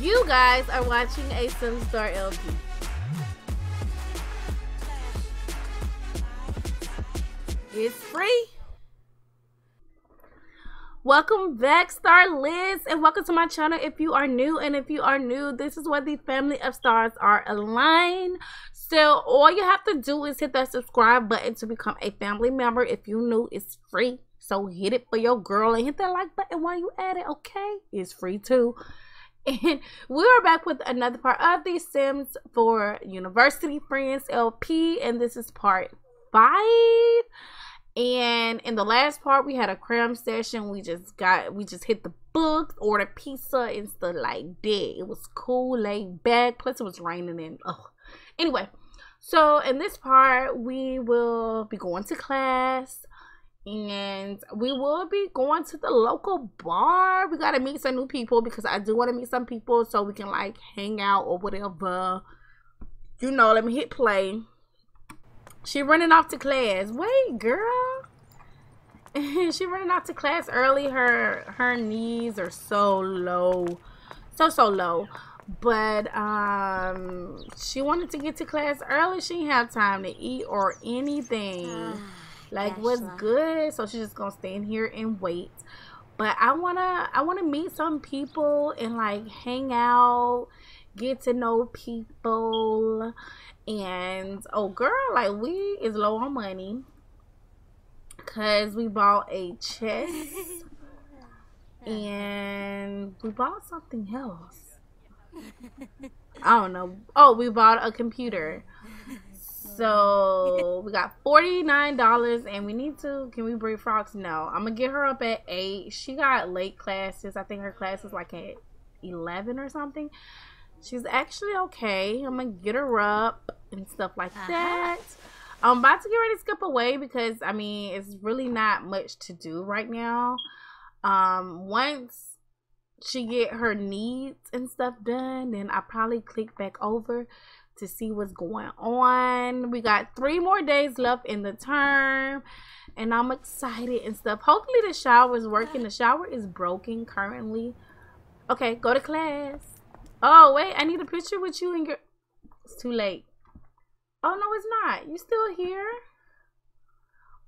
You guys are watching a SimStar LP. It's free. Welcome back, Star Liz, and welcome to my channel if you are new. And if you are new, this is where the family of stars are aligned. So all you have to do is hit that subscribe button to become a family member. If you new, it's free. So hit it for your girl and hit that like button while you at it, okay? It's free too. And we are back with another part of the Sims 4 University Friends LP, and this is part five. And in the last part, we had a cram session. We just got, we just hit the books, ordered pizza and stuff like that. It was cool, laid back. Plus, it was raining and oh. Anyway, so in this part, we will be going to class and we will be going to the local bar. We gotta meet some new people because I do want to meet some people so we can like hang out or whatever. You know, let me hit play. She running off to class. Wait, girl. she running off to class early. Her her knees are so low, so so low. But um, she wanted to get to class early. She didn't have time to eat or anything like what's good? So she's just gonna stand here and wait. But i wanna i wanna meet some people and like hang out get to know people. And oh girl like we is low on money because we bought a chest and we bought something else. I don't know. Oh we bought a computer so we got forty nine dollars, and we need to. Can we bring frogs? No, I'm gonna get her up at eight. She got late classes. I think her class is like at eleven or something. She's actually okay. I'm gonna get her up and stuff like uh-huh. that. I'm about to get ready to skip away because I mean it's really not much to do right now. Um, once she get her needs and stuff done, then I probably click back over to see what's going on. We got three more days left in the term, and I'm excited and stuff. Hopefully, the shower is working. The shower is broken currently. Okay, go to class. Oh, wait, I need a picture with you and your. It's too late. Oh, no, it's not. You still here?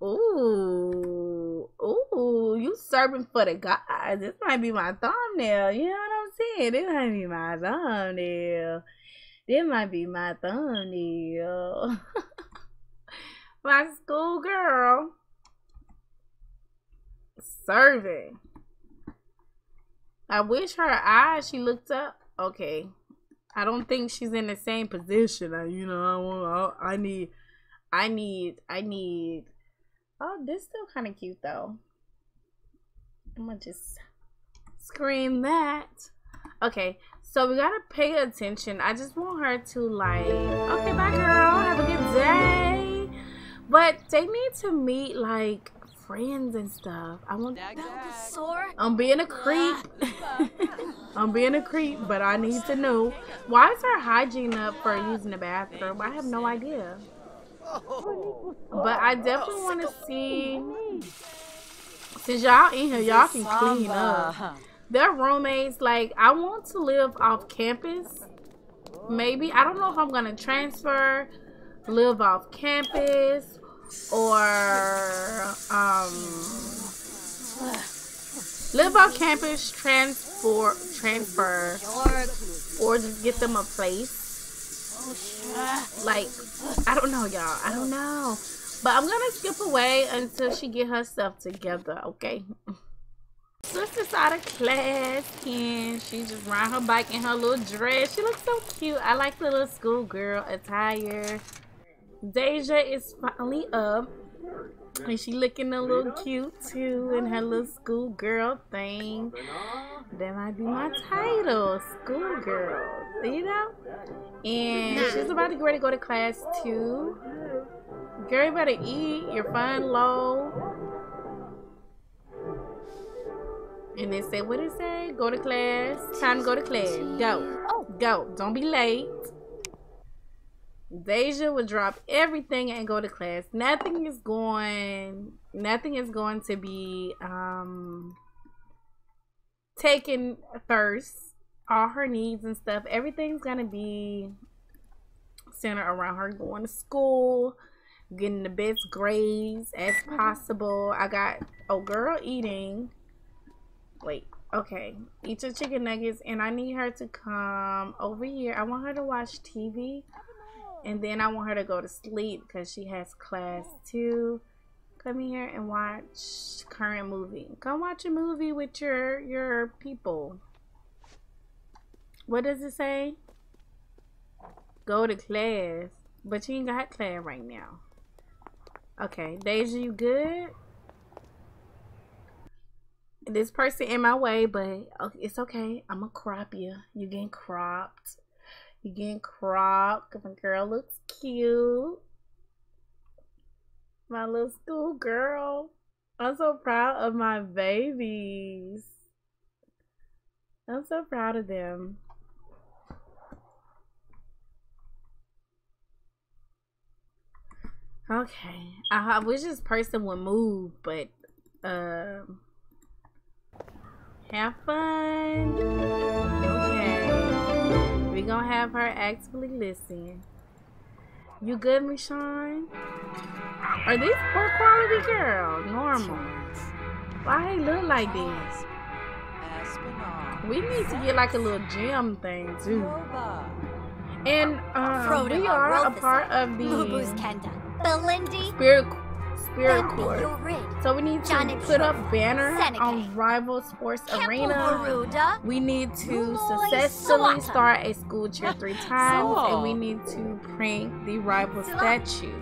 Ooh, ooh, you serving for the guys. This might be my thumbnail. You know what I'm saying? This might be my thumbnail. This might be my thumbnail. my schoolgirl. Serving. I wish her eyes, she looked up. Okay. I don't think she's in the same position. I, you know, I want, I, I need, I need, I need. Oh, this still kind of cute though. I'm gonna just scream that. Okay, so we gotta pay attention. I just want her to like, okay, bye girl, have a good day. But they need to meet like friends and stuff. I want I'm being a creep. I'm being a creep, but I need to know why is her hygiene up for using the bathroom? I have no idea. But I definitely want to see since y'all in here, y'all can clean up their roommates like i want to live off campus. Maybe i don't know if i'm gonna transfer live off campus or um live off campus transfer transfer or just get them a place. Like i don't know y'all. I don't know. But i'm gonna skip away until she get herself together okay Sister's out of class and she just ride her bike in her little dress. She looks so cute. I like the little schoolgirl attire. Daija is finally up. And she looking a little cute too in her little schoolgirl thing. That might be my title, schoolgirl. You know? And she's about to get ready to go to class too. Girl, you better eat. You're fine low. And they said, what it say? Go to class. Time to go to class. Go. Oh. Go. Don't be late. Daija would drop everything and go to class. Nothing is going nothing is going to be um taken first. all her needs and stuff. Everything's gonna be centered around her going to school, getting the best grades as possible. I got oh girl eating. Wait, okay. Eat your chicken nuggets and I need her to come over here. I want her to watch TV. And then I want her to go to sleep because she has class too. Come here and watch current movie. Come watch a movie with your your people. What does it say? Go to class. But you ain't got class right now. Okay, Daija, you good? This person in my way, but it's okay. I'm gonna crop you. You getting cropped. You getting cropped. My girl looks cute. My little school girl. I'm so proud of my babies. I'm so proud of them. Okay. I, I wish this person would move, but um have fun. Okay. we gonna have her actively listen. You good, Mishon? Are these poor quality girl? Normal. Why they look like this? We need to get like a little gym thing too. And um, we are a part of the. Spirit, Spirit Corps. So we need to put up banner on Rival Sports Arena. We need to successfully start a school cheer three times, and we need to prank the rival statue.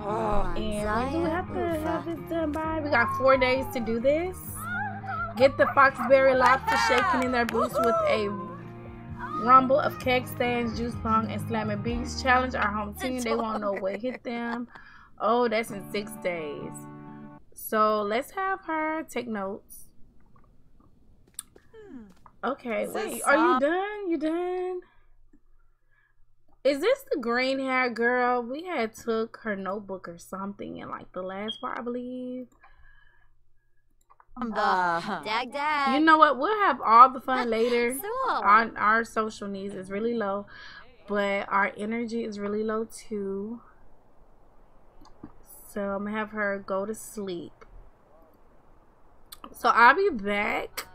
Oh, and we do have to have this done by. We got four days to do this. Get the Foxbury Lobster shaking in their boots with a rumble of keg stands, juice pong, and slamming beats. Challenge our home team. They won't know what hit them. Oh, that's in six days. So let's have her take notes. Hmm. Okay, wait. Are you done? You done? Is this the green hair girl? We had took her notebook or something in like the last part, I believe. Uh, dag dag. You know what? We'll have all the fun later. so. Our, our social needs is really low, but our energy is really low too. So I'm gonna have her go to sleep. So I'll be back.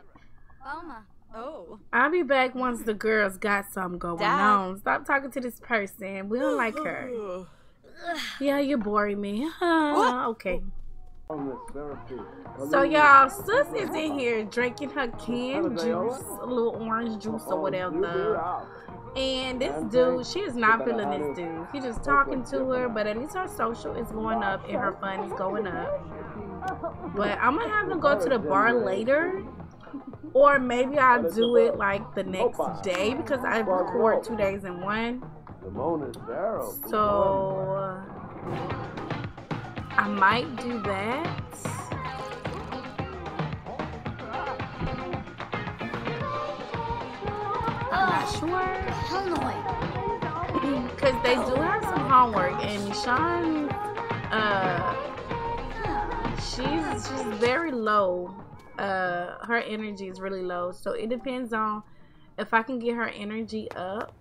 Oh. I'll be back once the girls got something going Dad. on. Stop talking to this person. We don't like her. yeah, you're boring me. okay. So y'all, sis is in here drinking her canned juice, a little orange juice or whatever. And this dude, she is not feeling this dude. He just talking to her, but at least her social is going up and her fun is going up. But I'm gonna have them go to the bar later. Or maybe I'll do it like the next day because I record two days in one. The bonus barrel. So I might do that. I'm not sure. Because they do have some homework, and Sean, uh, she's she's very low. Uh, her energy is really low, so it depends on if I can get her energy up.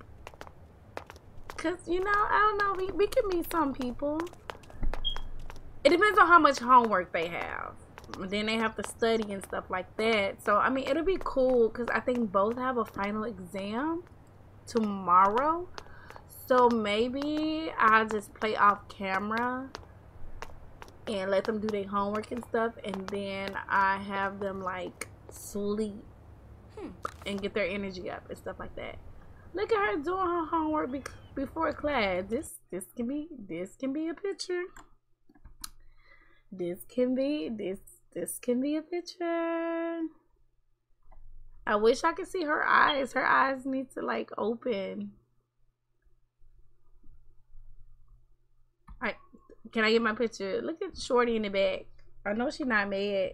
Cause you know, I don't know, we we can meet some people. It depends on how much homework they have. Then they have to study and stuff like that. So I mean, it'll be cool because I think both have a final exam tomorrow. So maybe I'll just play off camera and let them do their homework and stuff. And then I have them like sleep hmm. and get their energy up and stuff like that. Look at her doing her homework be before class. This this can be this can be a picture. This can be this this can be a picture. I wish I could see her eyes. Her eyes need to like open. Alright, can I get my picture? Look at Shorty in the back. I know she's not mad.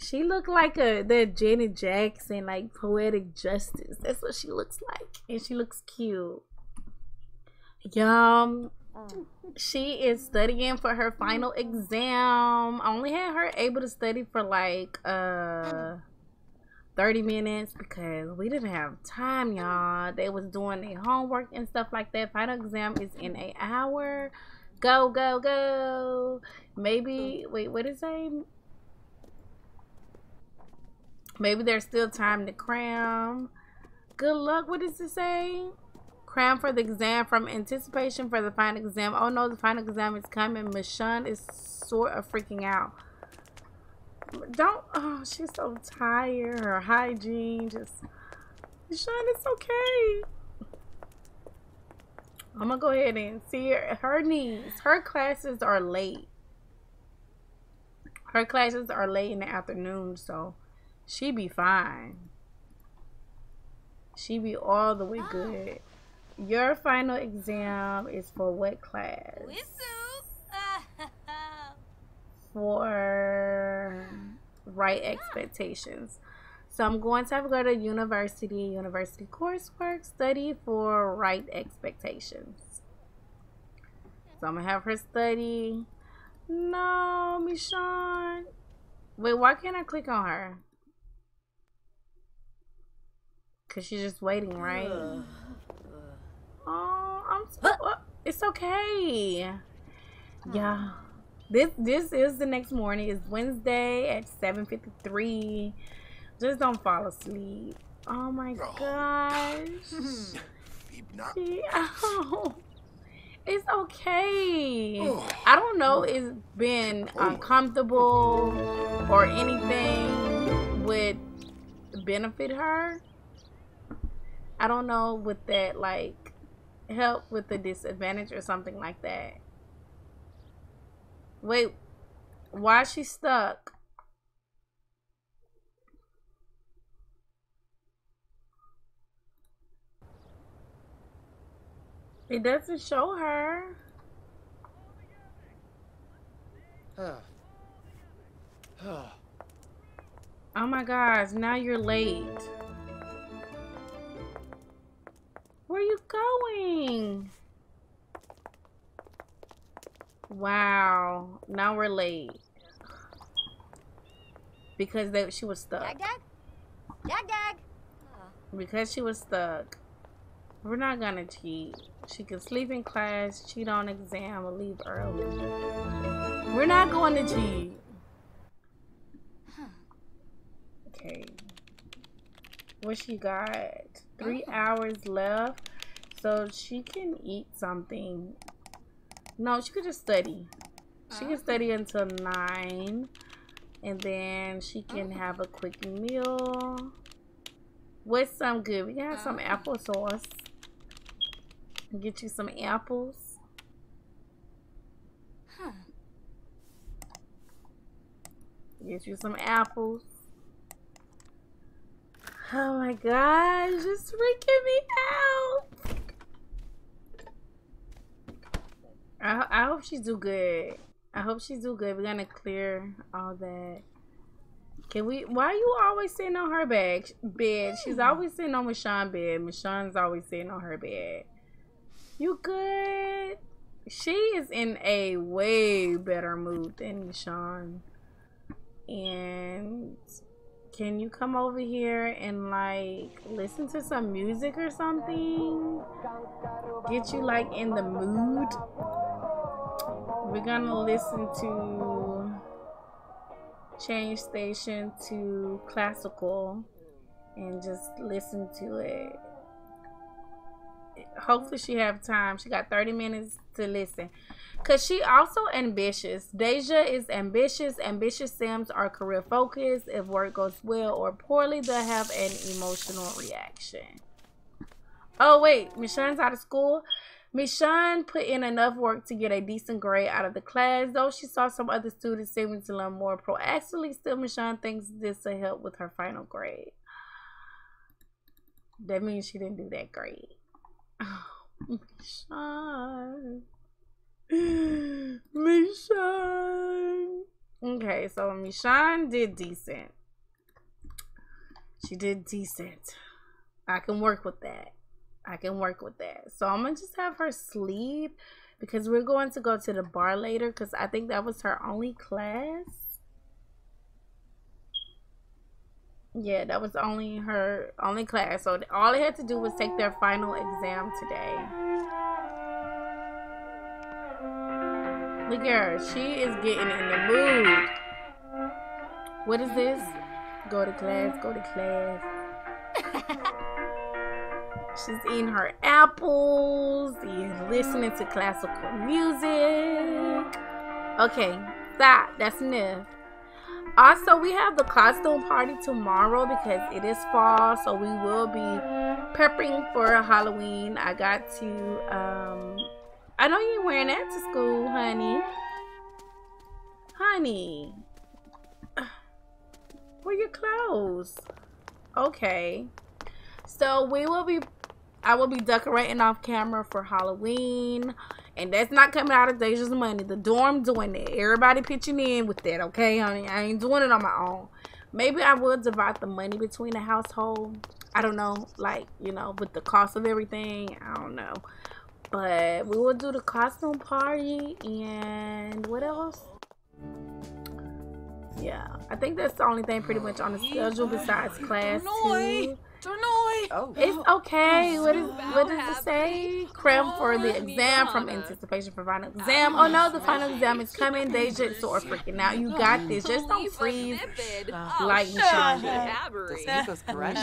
She looked like a the Janet Jackson, like poetic justice. That's what she looks like, and she looks cute. Yum. She is studying for her final exam. I only had her able to study for like uh 30 minutes because we didn't have time, y'all. They was doing their homework and stuff like that. Final exam is in an hour. Go, go, go. Maybe, wait, what is it? Maybe there's still time to cram. Good luck. What does it say? Cram for the exam from anticipation for the final exam. Oh no, the final exam is coming. Mishon is sort of freaking out. Don't, oh, she's so tired. Her hygiene just, Mishon, it's okay. I'm gonna go ahead and see her. Her needs, her classes are late. Her classes are late in the afternoon, so she be fine. She be all the way oh. good. Your final exam is for what class? for right expectations. So I'm going to have to go to university, university coursework, study for right expectations. So I'm gonna have her study. No, Mishon. Wait, why can't I click on her? Cause she's just waiting, right? Oh, I'm so, uh, it's okay. Yeah. This this is the next morning. It's Wednesday at 7:53. Just don't fall asleep. Oh my gosh. she, oh, it's okay. I don't know it's been uncomfortable or anything would benefit her. I don't know with that like help with the disadvantage or something like that. Wait, why is she stuck? It doesn't show her. oh my gosh, now you're late. Where are you going? Wow. Now we're late. Because they, she was stuck. Dag, dag. Dag, dag. Because she was stuck. We're not gonna cheat. She can sleep in class, cheat on exam, or leave early. We're not going to cheat. Okay. What she got? Three oh. hours left. So she can eat something no, she could just study. She can study until 9. And then she can oh. have a quick meal. With some good. We got have some oh. applesauce. Get you some apples. Huh. Get you some apples. Oh my gosh, it's freaking me out. I, I hope she's do good. I hope she's do good. We're gonna clear all that. Can we? Why are you always sitting on her bed? Bed. She's hmm. always sitting on Mishon's bed. Mishon's always sitting on her bed. You good? She is in a way better mood than Mishon. And can you come over here and like listen to some music or something? Get you like in the mood we're gonna listen to change station to classical and just listen to it hopefully she have time. She got 30 minutes to listen. Because she also ambitious. Daija is ambitious. Ambitious sims are career focused. If work goes well or poorly they'll have an emotional reaction. Oh wait. Mishon's out of school. Mishon put in enough work to get a decent grade out of the class, though she saw some other students seeming to learn more proactively. Still, Mishon thinks this will help with her final grade. That means she didn't do that great. Oh, Mishon. Mishon. Okay, so Mishon did decent. She did decent. I can work with that. I can work with that. So I'm gonna just have her sleep because we're going to go to the bar later because I think that was her only class. Yeah, that was only her only class. So all they had to do was take their final exam today. Look at her. She is getting in the mood. What is this? Go to class, go to class. She's eating her apples listening to classical music. Okay, stop. That's enough. Also, we have the costume party tomorrow because it is fall, so we will be prepping for Halloween. I got to, um, I know you're wearing that to school, honey. Honey, where your clothes? Okay. So we will be, I will be decorating off camera for Halloween. And that's not coming out of Daija's money. The dorm doing it. Everybody pitching in with that, okay, honey? I ain't doing it on my own. Maybe I will divide the money between the household. I don't know, like, you know, with the cost of everything. I don't know. But we will do the costume party and what else? Yeah, I think that's the only thing pretty much on the schedule besides class two. Oh. It's okay. Oh, what is what does it say? Cram for the exam from anticipation for final exam. Oh no, the final exam is coming. They just sort of freaking out. You got this. Just don't freeze like Sean did.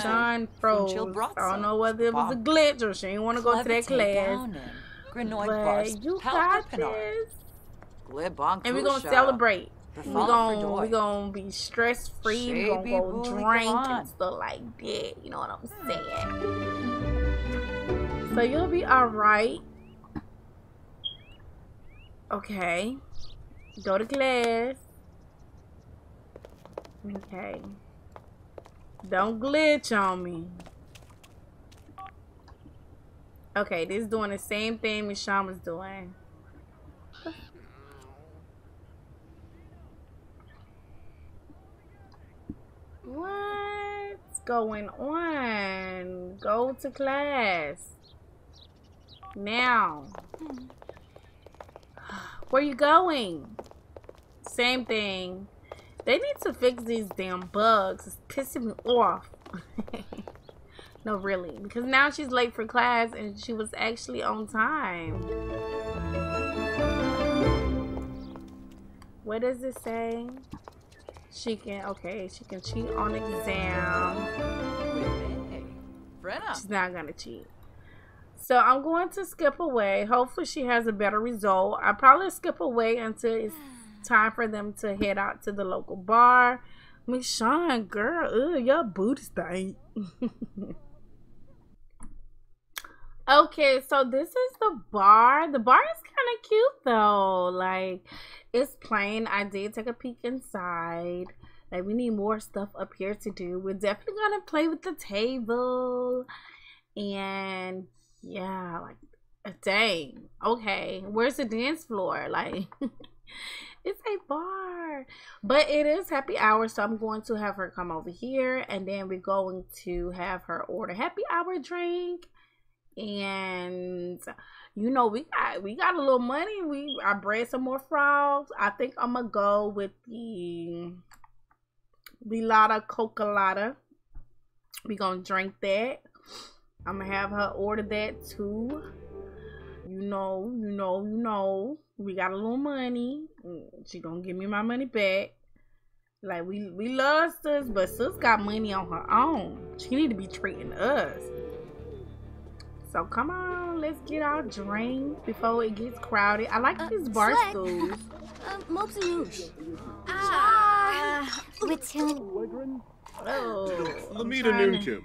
Sean froze. I don't know whether it was a glitch or she didn't want to go to that class. But you got this. And we're gonna celebrate. We're gonna we gonna be stress free. We're gonna go drink and stuff like that. You know what I'm saying? So you'll be alright. Okay. Go to class. Okay. Don't glitch on me. Okay, this is doing the same thing Michelle was doing. What's going on? Go to class. Now. Where are you going? Same thing. They need to fix these damn bugs. It's pissing me off. no, really. Because now she's late for class and she was actually on time. What does it say? She can, okay, she can cheat on exam. She's not gonna cheat. So I'm going to skip away. Hopefully she has a better result. I probably skip away until it's time for them to head out to the local bar. Mishon, girl, ugh, your booty stank. okay, so this is the bar. The bar is kind of cute though. Like it's plain. I did take a peek inside. Like we need more stuff up here to do. We're definitely gonna play with the table. And yeah, like dang. Okay. Where's the dance floor? Like it's a bar. But it is happy hour, so I'm going to have her come over here and then we're going to have her order happy hour drink. And you know we got we got a little money. We I bred some more frogs. I think I'm gonna go with the Lilata Cocolata. We gonna drink that. I'm gonna have her order that too. You know, you know, you know. We got a little money. She gonna give me my money back. Like we we love sis, but sis got money on her own. She need to be treating us. So come on, let's get our drink before it gets crowded. I like uh, these bar slack. stools. Uh, Mopes and Ah, with him. Oh, Lamita Noonkim.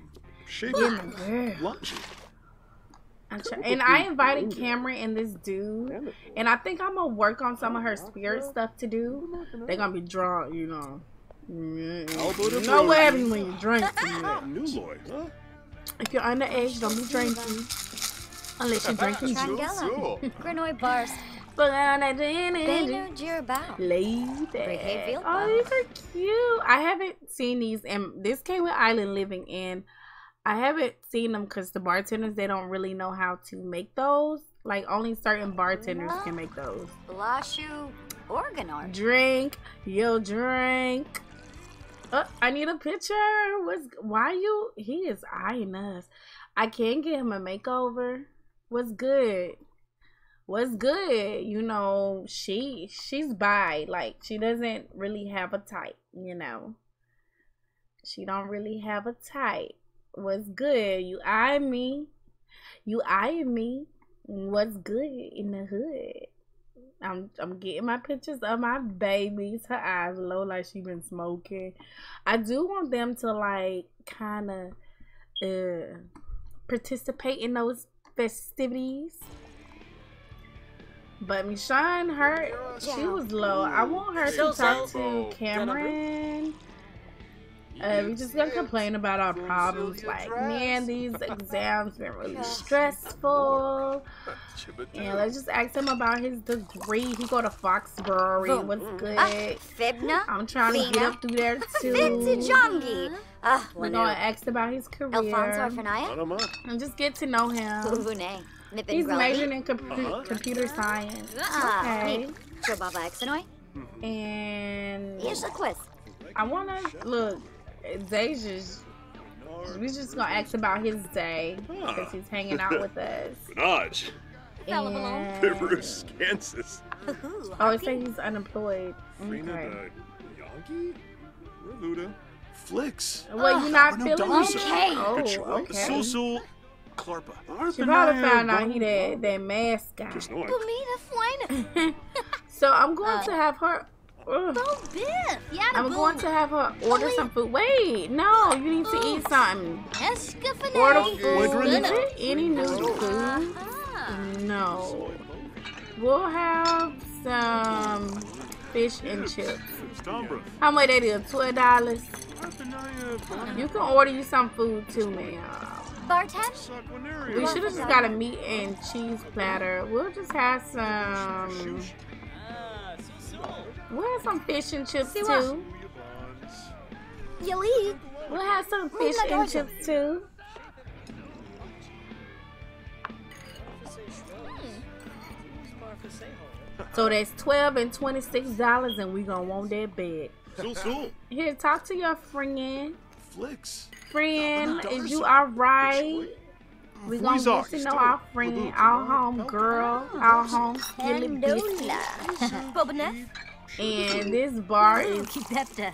Shaking lunch. And I invited Cameron and this dude, and I think I'm gonna work on some of her spirit stuff to do. They're gonna be drunk, you know. You know what happens when you drink. New Lloyd, huh? If you're underage, don't be drinking. Unless you're drinking juice. Grenouille bars. They knew Jirabao. Lady. Oh, these are cute. I haven't seen these, and this came with Island Living in. I haven't seen them because the bartenders they don't really know how to make those. Like only certain bartenders can make those. Lashu Organar. Drink, yo, drink. Uh, I need a picture. What's why you? He is eyeing us. I can't get him a makeover. What's good? What's good? You know, she she's bi. Like she doesn't really have a type. You know, she don't really have a type. What's good? You eye me. You eye me. What's good in the hood? I'm I'm getting my pictures of my babies. Her eyes low like she been smoking. I do want them to like kind of uh participate in those festivities. But Mishon, her she was low. I want her to talk to Cameron. Uh, we just gonna complain about our problems. Like, man, these exams been really stressful. And let's just ask him about his degree. He go to Foxbury. What's good? Fibna. I'm trying to get up through there too. Vintajongi. Ah, We're gonna ask about his Alfonso career Orfanaya. and just get to know him. He's majoring in compu- computer science. Ah, Okay. Chobaba Exanoi. And Yeshaquist. I wanna look. Daija's. We just gonna ask about his day because he's hanging out with us. Minaj. And, Belarus, Kansas. oh, it says he's unemployed. Rena Okay. the Yagi? Reluda. Flicks. Well, you're not Renaud feeling Dawson. it? Okay. Oh, okay. Susul. Clarpa. She probably found out he that that mask guy. Just know I Bumita Fuina. so I'm going Uh, to have her. Ugh. Bo Biff. Yana I'm going to have her order some food. Wait, no, you need to eat something. Escafane. Order food. Wait, Is it any new food? No. We'll have some fish and chips. How much that is? Twelve dollars. You can order you some food too, man. Bartend. We should have just got a meat and cheese platter. We'll just have some. We'll have some fish and chips See what? too. Yali. We'll have some fish my and God. chips too. So that's twelve and twenty six dollars, and we gonna want that bed. Sul Sul. Here, talk to your friend. Flicks. Friend, is you alright? We gonna get to know our friend, our home girl, our home skilly biscuit. And this bar is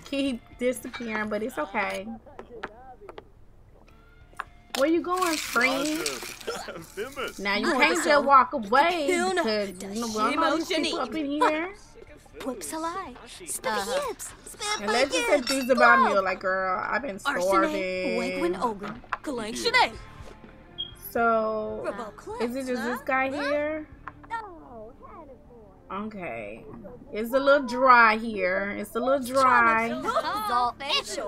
keep disappearing, but it's okay. Where you going, friend? Now you can't just walk away because you know, we don't these people up in here. Pwipsalai. Spiffy yips. And let's just enthuse about me, like, girl, I've been Arsene. Wakeman starving. Ogun. Galang Shade. So, uh, is it just this guy here? Okay. It's a little dry here. It's a little dry.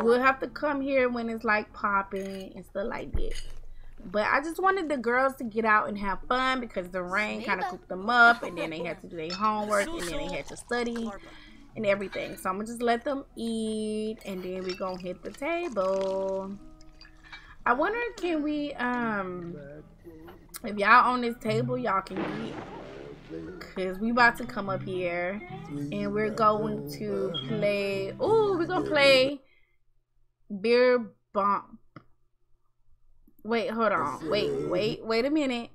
We'll have to come here when it's like popping and stuff like that. But I just wanted the girls to get out and have fun because the rain kind of cooked them up and then they had to do their homework and then they had to study and everything. So I'm gonna just let them eat and then we gonna hit the table. I wonder can we um if y'all on this table y'all can eat. Because we about to come up here and we're going to play oh we're gonna play beer bomb wait hold on. Wait wait wait a minute.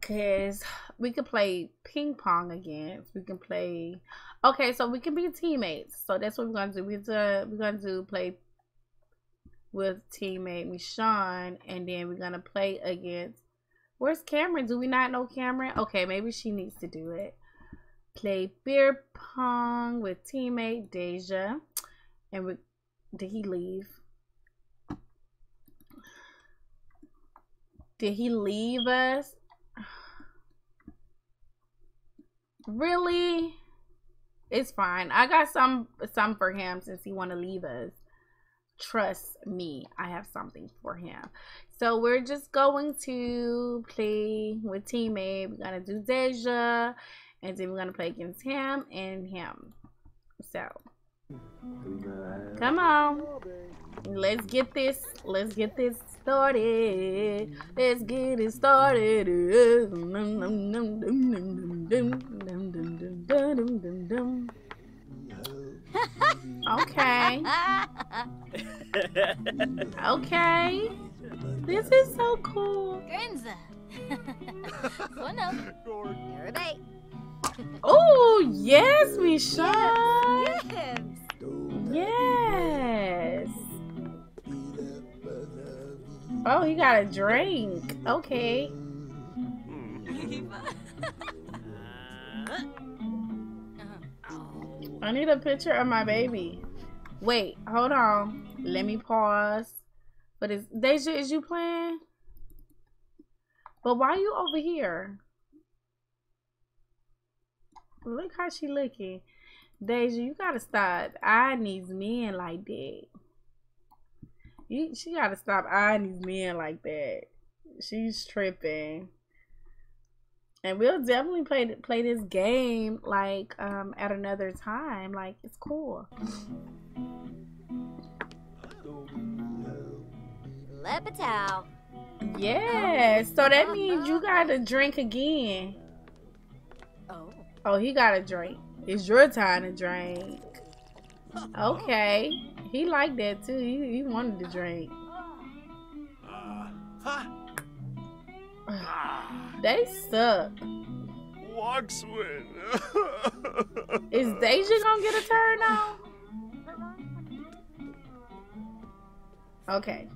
Because we can play ping pong again. We can play okay so we can be teammates. So that's what we're gonna do. We're gonna, we're gonna do play with teammate Mishon and then we're gonna play against Where's Cameron? Do we not know Cameron? Okay, maybe she needs to do it. Play beer pong with teammate Daija. And we, did he leave? Did he leave us? Really? It's fine. I got some some for him since he want to leave us. Trust me, I have something for him. So we're just going to play with teammate. We're gonna do Daija, and then we're gonna play against him and him. So come on, let's get this. Let's get this started. Let's get it started. Okay. Okay. This is so cool. Grinza. Bueno, Gord. everybody. Oh, yes, Michelle. Yes. Yes. Oh, he got a drink. Okay. I need a picture of my baby. Wait, hold on. Let me pause. But is Daija, is you playing? But why you over here? Look how she looking. Daija, you gotta stop eyeing these men like that. You, she gotta stop eyeing these men like that. She's tripping. And we'll definitely play play this game like um at another time. Like it's cool. Lepatow. Yeah. So that means you gotta drink again. Oh. Oh, he got a drink. It's your time to drink. Okay. He liked that too. He, he wanted to drink. Uh, ha. They suck. Wogswin. Is Daija gonna get a turn now? Okay.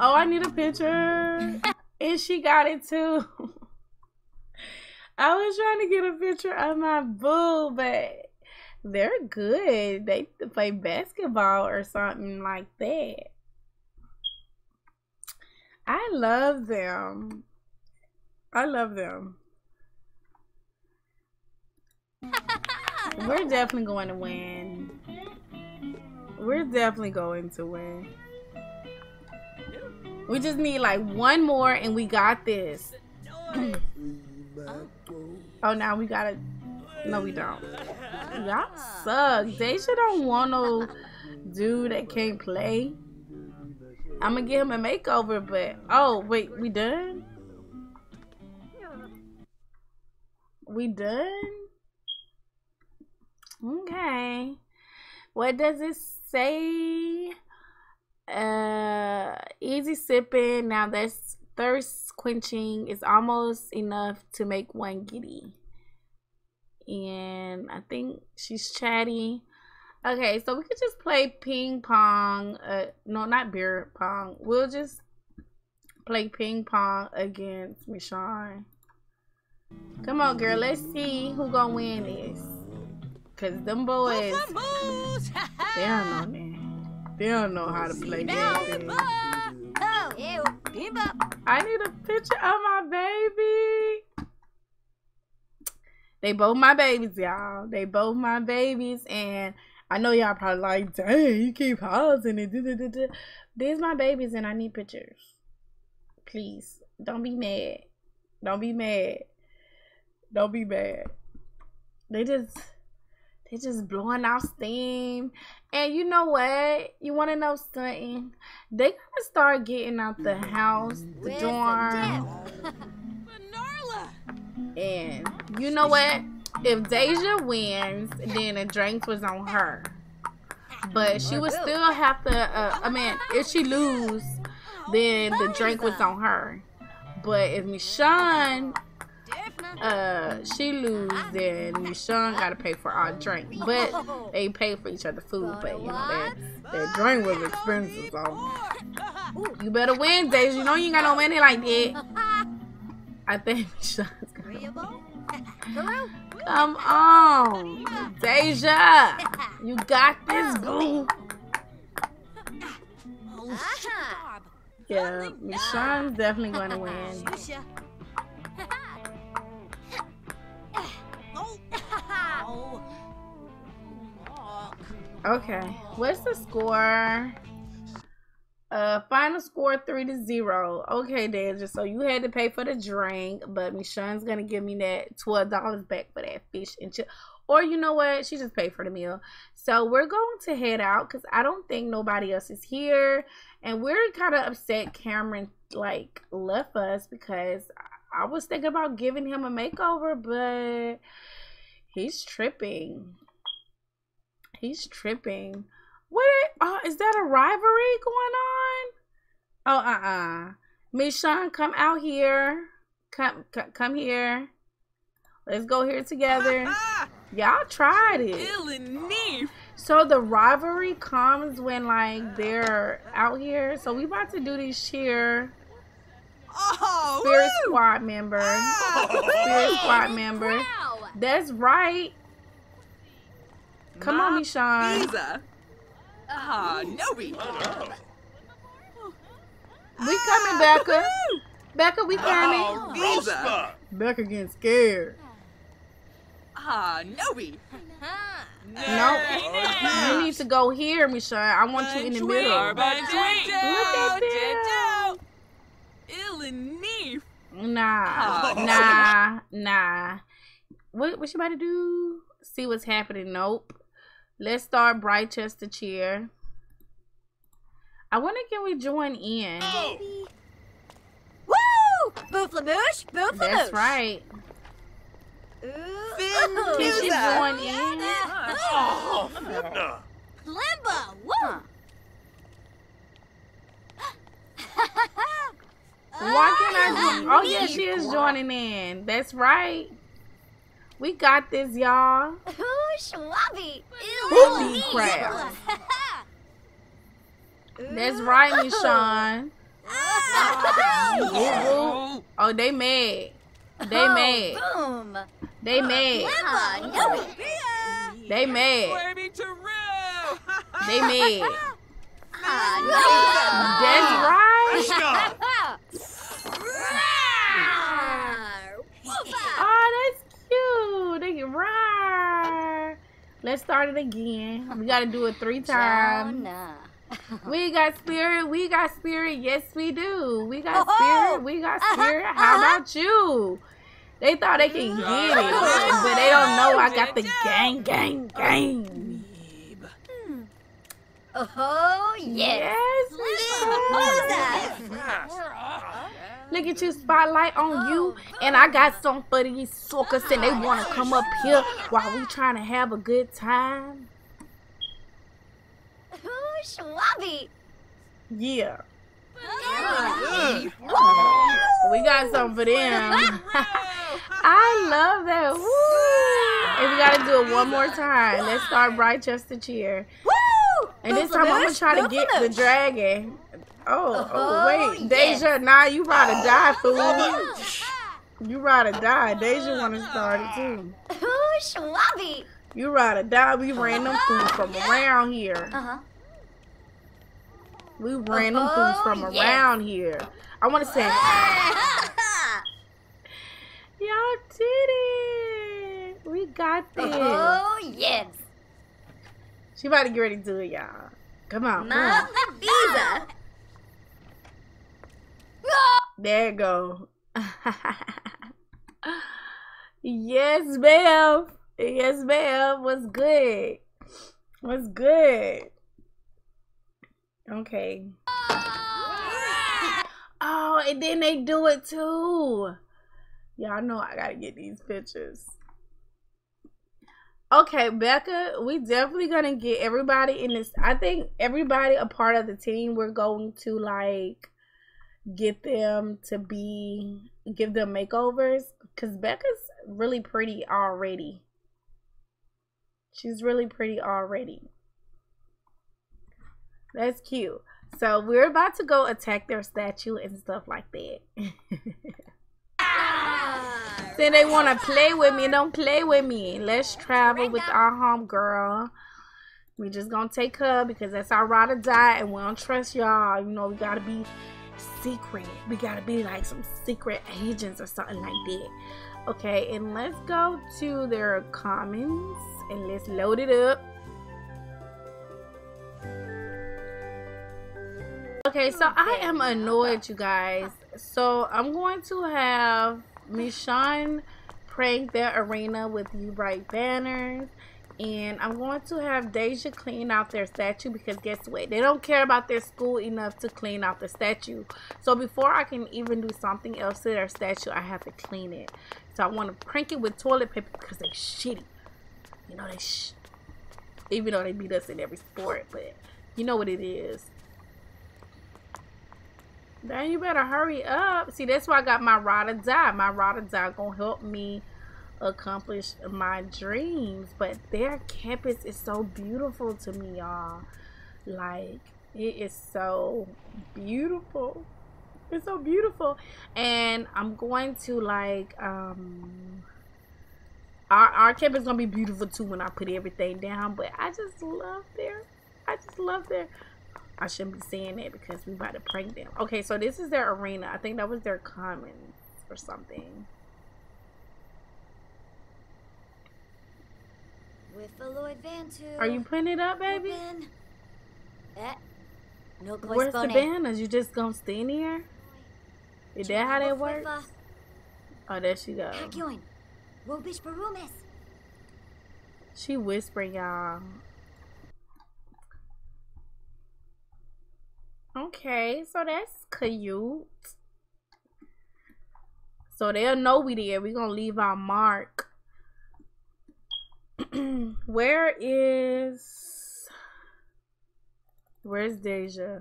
Oh, I need a picture. and she got it too. I was trying to get a picture of my boo, but they're good. They play basketball or something like that. I love them. I love them. We're definitely going to win. We're definitely going to win. We just need like one more and we got this. oh, now we gotta. No, we don't. Y'all suck. Daija don't want no dude that can't play. I'm gonna give him a makeover, but oh wait, we done? We done? Okay. What does it say? Uh, easy sipping. Now that's thirst quenching is almost enough to make one giddy. And I think she's chatty. Okay, so we could just play ping pong. Uh, no, not beer pong. We'll just play ping pong against Mishon. Come on, girl. Let's see who gonna win this. Cause them boys, they don't know that. They don't know how to play that. Oh. I need a picture of my baby. They both my babies, y'all. They both my babies, and I know y'all probably like, dang, you keep pausing it. duh, duh, duh, duh." These my babies, and I need pictures. Please, don't be mad. Don't be mad. Don't be mad. They just, they just blowing out steam. And you know what? You want to know something? They gotta start getting out the house, the Where's dorm. the And you know what? If Daija wins, then the drinks was on her. But she would still have to. Uh, I mean, if she lose, then the drink was on her. But if Mishon, uh, she lose, then Mishon got to pay for our drink. But they pay for each other food. But you know that that drink was expensive, so you better win, Daija. You know you ain't got no money like that. I think Mishon's gonna. Come on, Daija. You got this, boo. Yeah, Mishon's definitely going to win. Okay, what's the score? Uh, final score three to zero. Okay, Daija. So you had to pay for the drink, but Mishon's gonna give me that twelve dollars back for that fish and chip. Or you know what? She just paid for the meal. So we're going to head out because I don't think nobody else is here, and we're kind of upset. Cameron like left us because I was thinking about giving him a makeover, but he's tripping. He's tripping. What? Uh, is that a rivalry going on? Oh, uh, uh Mishon, come out here. Come, come, come here. Let's go here together. Y'all tried it. So the rivalry comes when like they're out here. So we about to do this cheer. Oh, Spirit woo! Squad member. Spirit Squad member. Wow. That's right. Come on, Ma Mishon. Visa. Ah, Nobi. We we coming, Becca. Becca, we coming. Oh, Visa. Rospa! Becca getting scared. Ah, Nobi. Huh. No. You need to go here, Mishon. I want you in the middle. Look at them. Ill and neef. Nah, Oh. nah, nah. What what you about to do? See what's happening? Nope. Let's start Britechester cheer. I wonder can we join in? Oh! Woo! Booflamoosh, booflamoosh. That's right. Ooh. Finn Can she Musa. join in? Oh, Fibna! Limba, woo! Why can I do? Oh yeah, she is joining in. That's right. We got this, y'all. Ooh, Schwabby. Holy crap. That's right, Mishon. Oh, Oh, they mad. They mad. Boom. They mad. Limba, no. They mad. They mad. Ah, That's right. Ishka! no. Oh, that's cute. They. Let's start it again. We gotta do it three times. Jonah. We got spirit. We got spirit. Yes, we do. We got Oh. spirit. We got spirit. How about you? They thought they can get it, but they don't know I got the gang, gang, gang. Oh, yes. Yes, Who's Michelle. Look at you, spotlight on you, and I got some for these suckers, and they want to come up here while we trying to have a good time. Schwabby. Yeah, Woo! we got something for them. I love that. Woo! And we gotta do it one more time. Let's start Britechester cheer. Woo! And this time I'm gonna try to get the dragon. Oh, oh wait, Daija, nah, you ride or die, fool. You ride or die. Daija wanna start it too. Ooh, Schwabby. You ride or die. We ran them fools from around here. Uh-huh. We ran them fools from Oh, yes. around here. I want to say, y'all did it. We got this. oh, yes. She about to get ready to do it, y'all. Come on, come on. Mama Visa. There you go. yes, ma'am. Yes, ma'am. What's good? What's good? Okay. Oh, and then they do it too. Y'all know I gotta get these pictures. Okay, Becca, we definitely gonna get everybody in this. I think everybody a part of the team. We're going to like get them to be give them makeovers because Becca's really pretty already. She's really pretty already. That's cute. So we're about to go attack their statue and stuff like that. Then they want to play with me. Don't play with me. Let's travel with our home girl. We just gonna take her because that's our ride or die, and we don't trust y'all. You know, we gotta be secret. We gotta be like some secret agents or something like that. Okay, and let's go to their comments and let's load it up. Okay, so I am annoyed, you guys. So I'm going to have Mishon prank their arena with you bright banners. And I'm going to have Daija clean out their statue because guess what? They don't care about their school enough to clean out the statue. So before I can even do something else to their statue, I have to clean it. So I want to prank it with toilet paper because they shitty. You know, they sh even though they beat us in every sport, but you know what it is. Then you better hurry up. See, that's why I got my ride or die. My ride or die gonna help me accomplish my dreams. But their campus is so beautiful to me, y'all. Like, it is so beautiful. It's so beautiful. And I'm going to like um our our campus gonna be beautiful too when I put everything down. But I just love their I just love their I shouldn't be saying that because we about to prank them. Okay, so this is their arena. I think that was their commons or something. With the Lloyd Vantu. Are you putting it up, baby? Eh. No Where's the banners? You just gonna stand here? Is that how that works? Oh, there she go. Kakyoin. Wobish Barumis. She whispering, y'all. Okay, so that's cute. So they'll know we there. we gonna leave our mark. Where is... Where's Daija?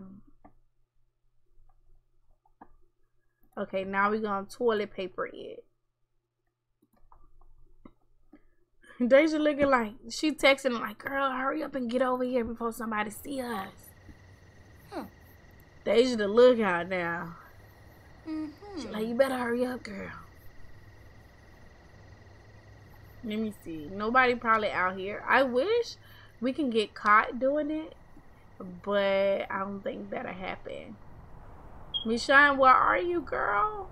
Okay, now we're gonna toilet paper it. Daija looking like she texting like, "Girl, hurry up and get over here before somebody see us." Hmm. Daija the lookout now. Mm-hmm. She like, "You better hurry up, girl." Let me see. Nobody probably out here. I wish we can get caught doing it, but I don't think that'll happen. Mishon, where are you, girl?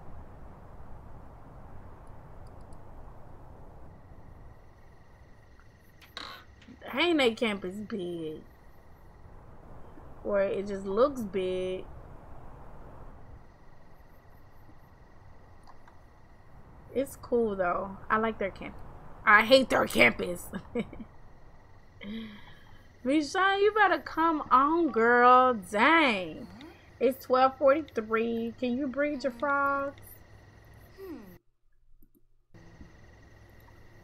Ain't that campus big? Or it just looks big. It's cool though. I like their camp. I hate their campus. Mishon, you better come on, girl. Dang. It's 1243. Can you breed your frogs?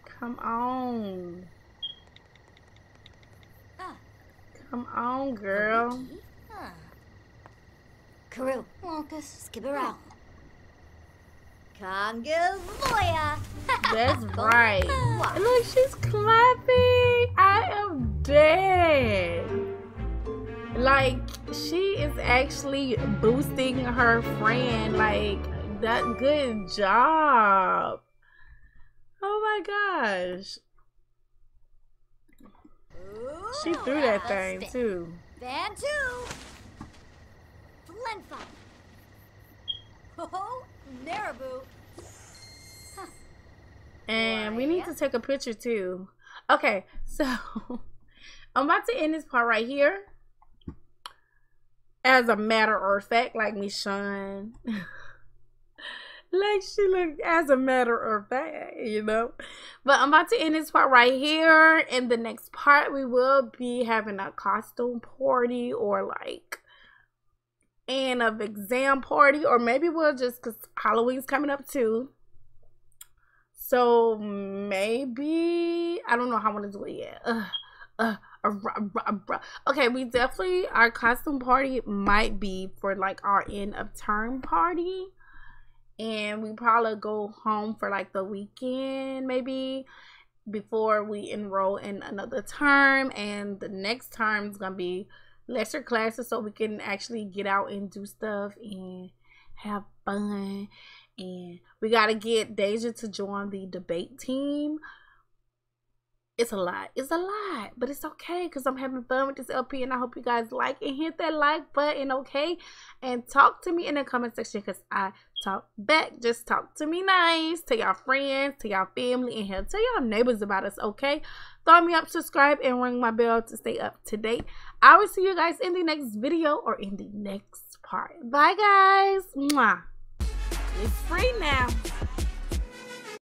Come on. Come on, girl. Wiki? Huh. Karu. Wonkus. Skibberell. Kongavoya. That's right. And Look, she's clapping. I am dead. Like, she is actually boosting her friend. Like, that good job. Oh my gosh. She threw that thing too. Bantu. Flenfa. Oh, Narabu. And we need to take a picture too. Okay, so I'm about to end this part right here. As a matter of fact, like me, Mishon. like she look as a matter of fact, you know. But I'm about to end this part right here. In the next part, we will be having a costume party or like end of exam party, or maybe we'll just because Halloween's coming up too. So maybe I don't know how I want to do it yet. Uh, uh, uh. Okay, we definitely our costume party might be for like our end of term party, and we probably go home for like the weekend maybe before we enroll in another term, and the next term is gonna be lesser classes so we can actually get out and do stuff and have fun and we got to get Daija to join the debate team. It's a lot. It's a lot, but it's okay because I'm having fun with this LP and I hope you guys like and hit that like button, okay? And talk to me in the comment section because I talk back. Just talk to me nice to y'all friends, to y'all family, and hell, tell y'all neighbors about us, okay? Thumb me up, subscribe, and ring my bell to stay up to date. I will see you guys in the next video or in the next part. Bye, guys. Mwah. It's free now.